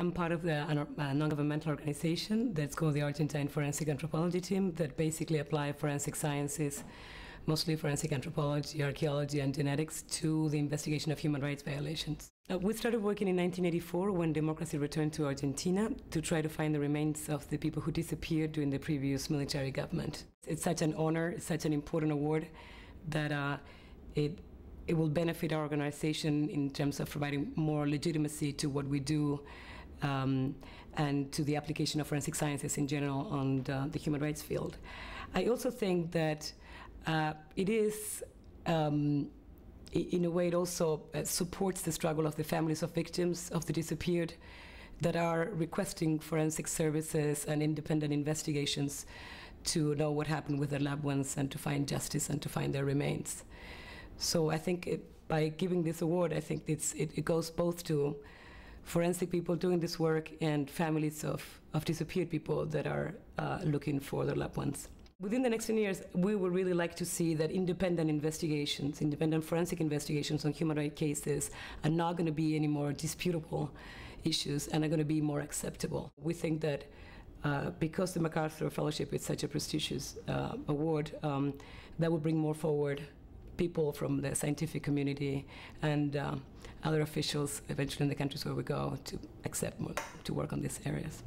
I'm part of the non-governmental organization that's called the Argentine Forensic Anthropology Team that basically apply forensic sciences, mostly forensic anthropology, archaeology, and genetics to the investigation of human rights violations. Uh, we started working in 1984 when democracy returned to Argentina to try to find the remains of the people who disappeared during the previous military government. It's such an honor, such an important award that uh, it it will benefit our organization in terms of providing more legitimacy to what we do um, and to the application of forensic sciences in general on the, the human rights field. I also think that uh, it is. Um, in a way, it also uh, supports the struggle of the families of victims of the disappeared that are requesting forensic services and independent investigations to know what happened with their loved ones and to find justice and to find their remains. So I think it, by giving this award, I think it, it goes both to forensic people doing this work and families of, of disappeared people that are uh, looking for their loved ones. Within the next 10 years, we would really like to see that independent investigations, independent forensic investigations on human rights cases are not going to be any more disputable issues and are going to be more acceptable. We think that uh, because the MacArthur Fellowship is such a prestigious uh, award, um, that would bring more forward people from the scientific community and um, other officials eventually in the countries where we go to accept more, to work on these areas.